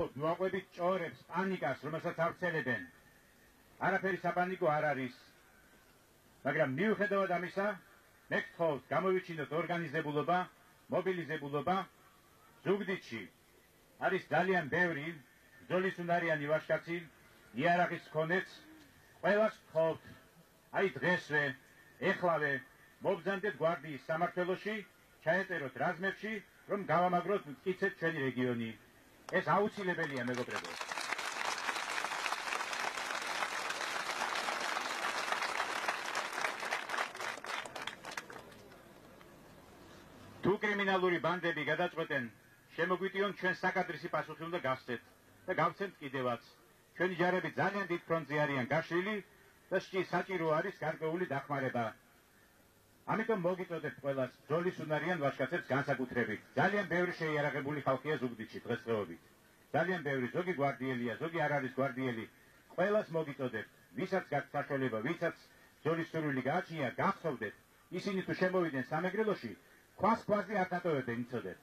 მოაყვებით ჭორებს, პანიკას, რომელსაც ავრცელებენ. არაფერი საპანიკო არ არის. მაგრამ მიუხედავად ამისა, მე გთხოვთ, გამოვიჩინოთ ორგანიზებულობა, მობილიზებულობა ზუგდიდში. არის ძალიან ბევრი ძოლის უნარიანი ვაჟკაცი, იარაღის მქონეც, ყველას გთხოვთ, აი დღესვე, ეხლავე მობძანდეთ გვარდიის სამართლოში, ჩაეწეროთ რაზმებში, რომ გავამაგროთ მტკიცეთ ჩვენი რეგიონი. ეს აუცილებელია მეგობრებო. თუ კრიმინალური ბანდები გადაწყვეტენ შემოგვიტიონ ჩვენ საკადრისი პასუხი უნდა გავცეთ და გავცეთ კიდევაც. ჩვენი ჯარები ძალიან დიდ ფრონტზე არიან გაშლილი და საჭირო არის გარკვეული დახმარება. ამიტომ მოგიწოდეთ ყველას ძოლის უნარიან ვაჟკაცებს განსაკუთრებით. ძალიან ბევრი შეიარაღებული ხალხია ზუგდიდში დღესდღეობით. ძალიან ბევრი ზოგი გვარდიელია, ზოგი არ არის გვარდიელი. ყველას მოგიწოდეთ, ვისაც გაქვთ საშუალება, ვისაც ძოლის სურვილი გააჩნია, გახსოვდეთ. ისინი თუ შემოვიდნენ სამეგრელოში, ქვას ქვაზე არ დატოვებენ, იცოდეთ.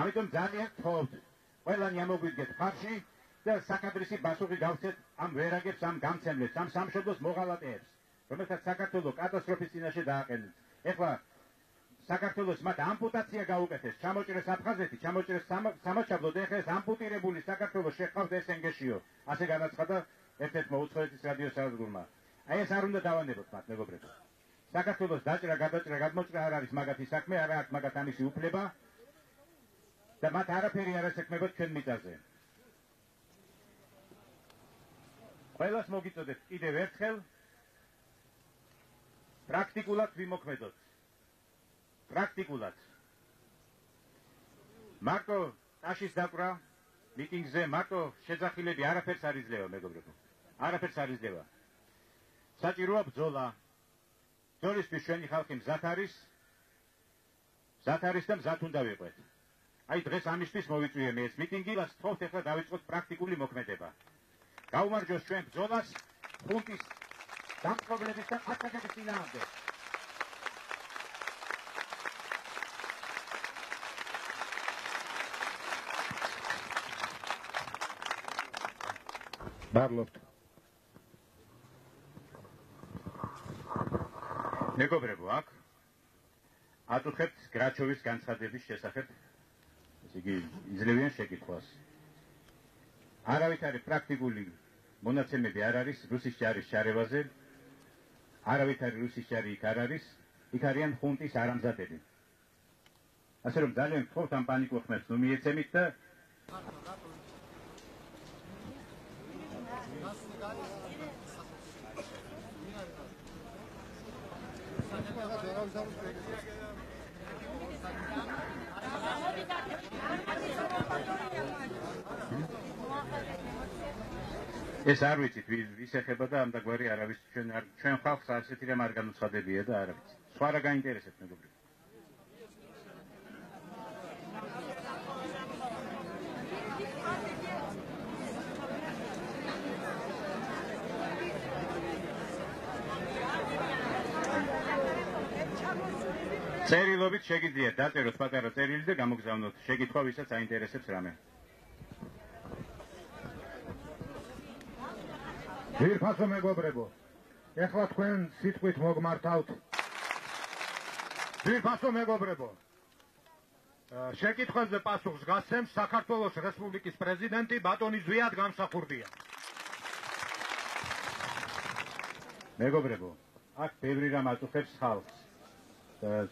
ამიტომ ძალიან გთხოვთ, ყველანი ამოგვიდგეთ ხარში და საკადრისი პასუხი გავცეთ ამ ვერაგებს, ამ გამცემლებს, ამ სამშობლოს მოღალატეებს. რომელსაც საქართველოს კატასტროფის წინაშე დააყენეს. ეხლა საქართველოს მათ ამპუტაცია გაუკეთეს, ჩამოჭრეს აფხაზეთი, ჩამოჭრეს სამაჩაბლო და ეხლა ეს ამპუტირებული საქართველოს შეყავთ ესენგეშიო. ასე განაცხადა ერთ-ერთ მოუწოდეთის რადიო საზოგადოება. აი ეს არ უნდა დავანებოთ მათ მეგობრებო. საქართველოს დაჭრა, გადაჭრა, გადმოჭრა არ არის მაგათი საქმე, არა აქვს მაგათ ამისი უფლება. და მათ არაფერი არ ასეკმებათ ჩვენ მიწაზე. ყველას მოგიწოდეთ კიდევ ერთხელ პრაქტიკულად ვიმოქმედოთ. პრაქტიკულად. მარტო ტაშის დაკვრა მიტინგზე მარტო შეძახილები არაფერს არ იძლევა მეგობრებო. არაფერს არ იძლევა. საჭიროა ბრძოლა. ბრძოლისთვის ჩვენი ხალხი მზად არის. მზად არის და მზად უნდა ვიყვეთ. აი დღეს ამისთვის მოვიწვიე მე ეს მიტინგი, რაც თხოვთ ახლა დავიწყოთ პრაქტიკული მოქმედება. გაუმარჯოს ჩვენ ბრძოლას ხუნტის დამპყრობლების და აკადემიის წინააღმდეგ. ბარლობთ. მეგობრებო, აქ აწუხებთ გრაჩოვის განცხადების შესახებ. ესე იგი, იძლევიან შეკითხვას. არავითარი პრაქტიკული მონაცემები არ არის რუსის ჯარის ჩარევაზე, არავითარი რუსის ჯარი იქ არ არის, იქ არიან ხუნტის არამზადები. ასე რომ ძალიან გთხოვთ ამ პანიკურ ხმებს ნუ მიეცემით და ეს არ ვიცით ვის ეხება და ამ დაგვარი არავის ჩვენ ჩვენ ხალხს ასეთი რამ არ განუცხადებია და არ ვიცით. სხვა რა გაინტერესებს მეგობრებო? წერილობით შეგიძლიათ დაწეროთ პატარა წერილი და გამოგზავნოთ. შეკითხვა ვისაც აინტერესებს რამე. ძირფასო მეგობრებო ეხლა თქვენ სიტყვით მოგმართავთ. ძირფასო მეგობრებო შეკითხვებზე პასუხს გასცემს საქართველოს რესპუბლიკის პრეზიდენტი ბატონი ზვიად გამსახურდია. მეგობრებო აქ ბევრი რამ აწუხებს ხალხს.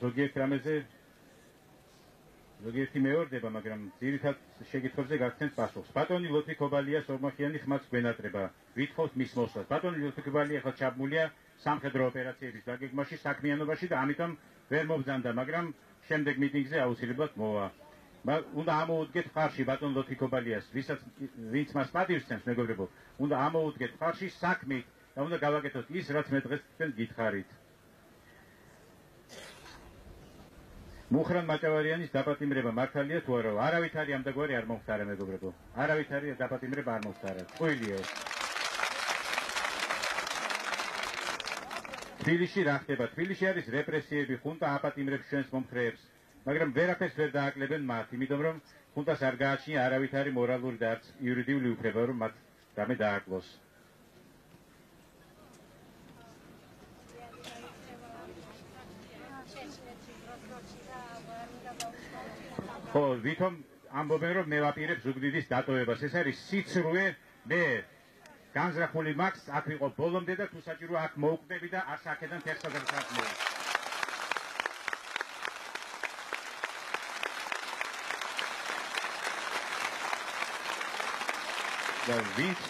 ზოგიერთ რამეზე ზოგიერთი მეორდება, მაგრამ ძირითად შეკითხვებზე გაგცემთ პასუხს. ბატონი ლოთი ქობალიას ორმახიანი ხმაც გვენატრება. ვითხოვთ მის მოსვლას. ბატონი ლოთი ქობალია ახლა ჩაბმულია სამხედრო ოპერაციების დაგეგმვაში, საქმიანობაში და ამიტომ ვერ მობზანდა, მაგრამ შემდეგ მიტინგზე აუცილებლად მოვა. უნდა ამოუდგეთ ხარში ბატონ ლოთი ქობალიას, ვისაც ვინც მას პატივს ცემს, მეგობრებო, უნდა ამოუდგეთ ხარში საქმით და უნდა გავაკეთოთ ის, რაც მე დღეს თქვენ გითხარით. მუხრან მაჭავარიანის დაპატიმრება მართალია თუ არა? არავითარი ამდაგვარი არ მომხდარა მეგობრებო. არავითარი დაპატიმრება არ მომხდარა. ყველიო. თბილისში რა ხდება? თბილისში არის რეპრესიები, ხუნტა აპატიმრებს ჩვენს მომხრეებს, მაგრამ ვერაფერს ვერ დააკლებენ მათ, იმიტომ რომ ხუნტას არ გააჩნია არავითარი მორალური და არც იურიდიული უფლება რომ მათ რამე დააკლოს. ხო, ვითომ ამბობენ რომ მე ვაპირებ ზუგდიდის დატოვებას. ეს არის სიცრუე მე განზრახული მაქვს აქ ვიყო ბოლომდე და თუ საჭირო აქ მოუკვდები და არ საქედან თერსადაც არ მოვა. და ვინც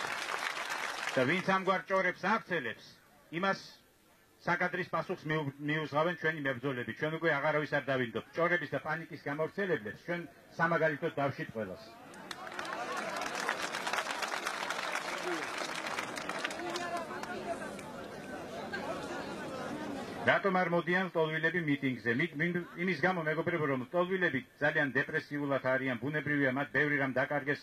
და ვინც ამგვარ ჭორებს აღწელებს იმას საკადრის პასუხს მიუძღავენ ჩვენი მებრძოლები. ჩვენ უკვე აღარავის არ დავინდობ ჭორების და პანიკის გამავრცელებლებს ჩვენ სამაგალითოდ დავშით ყველას. რატომ არ მოდიან ტოლვილები მიტინგზე? იმის გამო მეგობრებო რომ ტოლვილები ძალიან დეპრესიულად არიან, ბუნებრივია მათ ბევრი რამ დაკარგეს,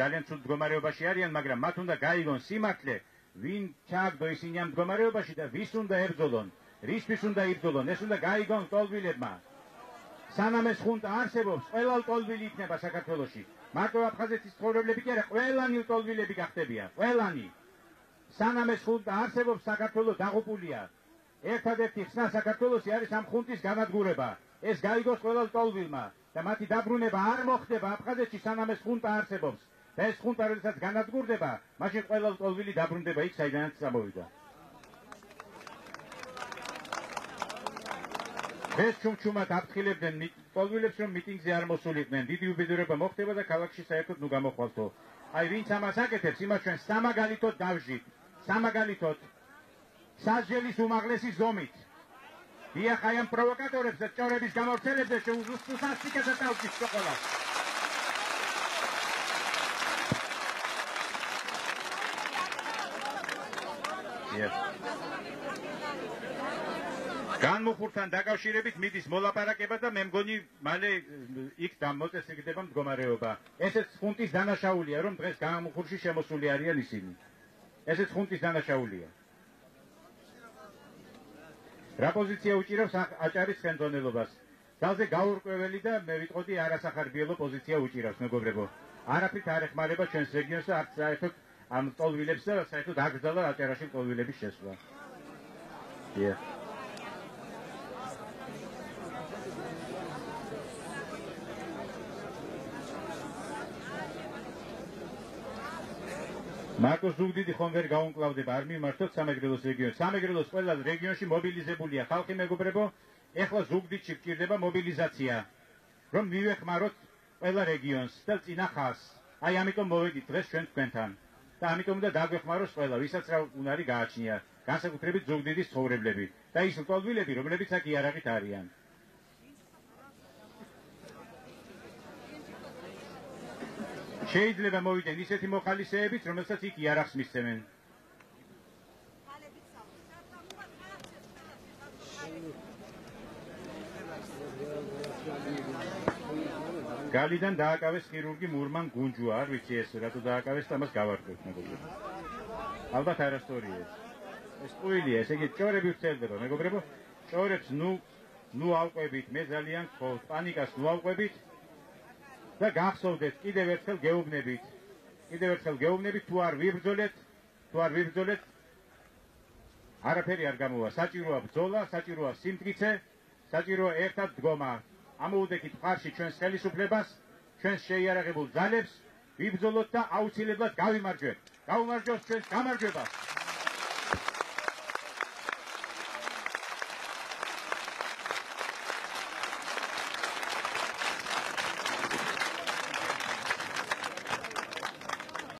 ძალიან ცუდ მდგომარეობაში არიან, მაგრამ მათ უნდა გაიგონ სიმართლე, ვინ ჩაგდო ისინი ამ მდგომარეობაში და ვის უნდა ებრძოლონ, რისთვის უნდა იბრძოლონ, ეს უნდა გაიგონ ტოლვილებმა. სანამ ეს ხუნტა არსებობს, ყველა ტოლვილი იქნება საქართველოში. მარტო აფხაზეთის ცხოვრებლები კი არა, ყველანი ტოლვილები გახდებიან, ყველანი. სანამ ეს ხუნტა არსებობს, საქართველო დაღუპულია. ერთადერთი ხსნა საქართველოსი არის ამ ხუნტის განადგურება. ეს გაიგოს ყველა ტოლვილმა და მათი დაბრუნება არ მოხდება აფხაზეთში სანამ ეს ხუნტა არსებობს. და ეს ხუნტა როდესაც განადგურდება, მაშინ ყველა ტოლვილი დაბრუნდება იქ, საიდანაც წამოვიდა. ეს ჩუმჩუმად აფრთხილებდნენ ტოლვილებს, რომ მიტინგზე არ მოსულიყვნენ. დიდი უბედურება მოხდება და ქალაქში საერთოდ ნუ გამოხვალთო. აი ვინც ამას აკეთებს, იმას ჩვენ სამაგალითოდ დავჟით. სამაგალითოდ სასჯელის უმაღლესი ზომით. დიახ, აი ამ პროვოკატორებს და ჭორების გამორჩელებს შეუძლოს სიკეთე თავის სკოლა. განმუხურთან დაკავშირებით მიდის მოლაპარაკება და მე მგონი მალე იქ დამოწესრიგდება მდგომარეობა. ესეც ხუნტის დანაშაულია, რომ დღეს განმუხურში შემოსული არიან ისინი. ესეც ხუნტის დანაშაულია. რა პოზიცია უჭირავს აჭარის ხელმძღვანელობას? ძალზე გაურკვეველი და მე ვიტყოდი არასახარბიელო პოზიცია უჭირავს მეგობრებო. არაფრით არ ეხმარება ჩვენს რეგიონს და არც საერთოდ ამ ტოლვილებს და საერთოდ აკრძალა აჭარაში ტოლვილების შესვლა. დიახ. მარკოს ზუგდიდი ხომ ვერ გაუნკლავდება არ მიმართოთ სამეგრელოს რეგიონს. სამეგრელოს ყველა რეგიონში მობილიზებულია ხალხი მეგობრებო. ეხლა ზუგდიდში გჭირდება მობილიზაცია. რომ მივეხმაროთ ყველა რეგიონს და წინა ხაზს. აი ამიტომ მოვედით დღეს ჩვენ თქვენთან. და ამიტომ უნდა დაგვეხმაროს ყველა, ვისაც რა უნარი გააჩნია, განსაკუთრებით ზუგდიდის ცხოვრებლები და ის ლტოლვილები, რომლებიც აქ იარაღით არიან. შეიძლება მოვიდნენ ისეთი მოხალისეებიც, რომელსაც იქ იარაღს მისცემენ. გალიდან დააკავეს ქირურგი მურმან გუნჯუა, არ ვიცი ეს რატო დააკავეს და მას გავარკვევთ მეგობრებო. ალბათ არასტორია ეს. ეს ყუილია, ესე იგი ჭორები ვწერდება მეგობრებო. ჭორებს ნუ ნუ ავყვებით, მე ძალიან ხო, პანიკას ნუ ავყვებით. და გახსოვდეთ კიდევ ერთხელ გეუბნებით კიდევ ერთხელ გეუბნებით თუ არ ვიბრძოლეთ თუ არ ვიბრძოლეთ არაფერი არ გამოვა საჭიროა ბრძოლა საჭიროა სიმტკიცე საჭიროა ერთად დგომა ამოუდექით ხარში ჩვენს ხელისუფლებას ჩვენს შეიარაღებულ ძალებს ვიბრძოლოთ და აუცილებლად გავიმარჯვებთ გავიმარჯვოთ ჩვენს გამარჯვებას